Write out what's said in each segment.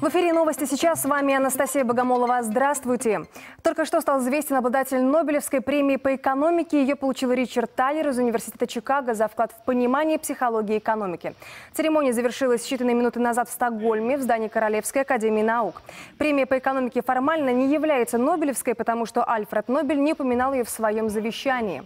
В эфире новости сейчас. С вами Анастасия Богомолова. Здравствуйте. Только что стал известен обладатель Нобелевской премии по экономике. Ее получил Ричард Тайлер из Университета Чикаго за вклад в понимание психологии экономики. Церемония завершилась считанные минуты назад в Стокгольме в здании Королевской академии наук. Премия по экономике формально не является Нобелевской, потому что Альфред Нобель не упоминал ее в своем завещании.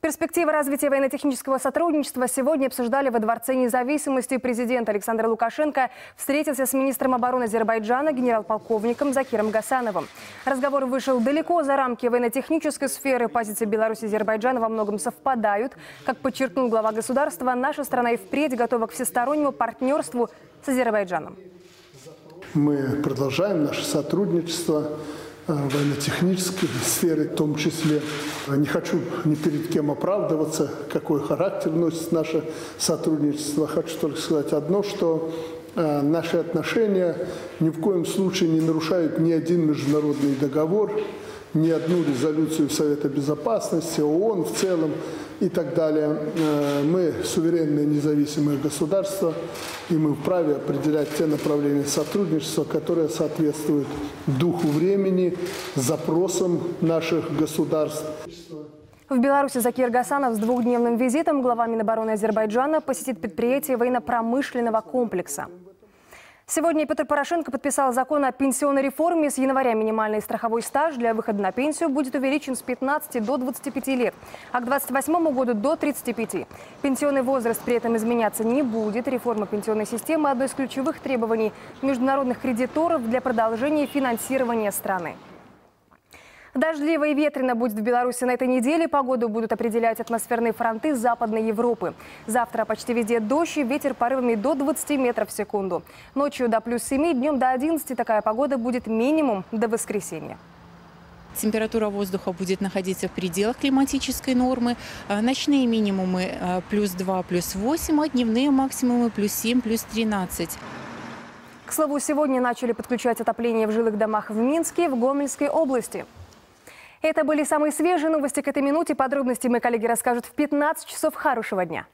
Перспективы развития военно-технического сотрудничества сегодня обсуждали во Дворце независимости. Президент Александр Лукашенко встретился с министром обороны Азербайджана генерал-полковником Закиром Гасановым. Разговор вышел далеко за рамки военно-технической сферы. Позиции Беларуси и Азербайджана во многом совпадают. Как подчеркнул глава государства, наша страна и впредь готова к всестороннему партнерству с Азербайджаном. Мы продолжаем наше сотрудничество военно-технической сфере в том числе. Не хочу ни перед кем оправдываться, какой характер носит наше сотрудничество. Хочу только сказать одно, что э, наши отношения ни в коем случае не нарушают ни один международный договор, ни одну резолюцию Совета Безопасности, ООН в целом и так далее. Э, мы суверенное независимое государство, и мы вправе определять те направления сотрудничества, которые соответствуют духу времени, запросам наших государств. В Беларуси Закир Гасанов с двухдневным визитом глава Минобороны Азербайджана посетит предприятие военно-промышленного комплекса. Сегодня Петр Порошенко подписал закон о пенсионной реформе. С января минимальный страховой стаж для выхода на пенсию будет увеличен с 15 до 25 лет, а к 2028 году до 35. Пенсионный возраст при этом изменяться не будет. Реформа пенсионной системы – одно из ключевых требований международных кредиторов для продолжения финансирования страны. Дождливо и ветрено будет в Беларуси на этой неделе. Погоду будут определять атмосферные фронты Западной Европы. Завтра почти везде дождь и ветер порывами до 20 метров в секунду. Ночью до плюс 7, днем до 11 такая погода будет минимум до воскресенья. Температура воздуха будет находиться в пределах климатической нормы. А, ночные минимумы а, плюс 2, плюс 8, а дневные максимумы плюс 7, плюс 13. К слову, сегодня начали подключать отопление в жилых домах в Минске и в Гомельской области. Это были самые свежие новости к этой минуте. Подробности мои коллеги расскажут в 15 часов. Хорошего дня!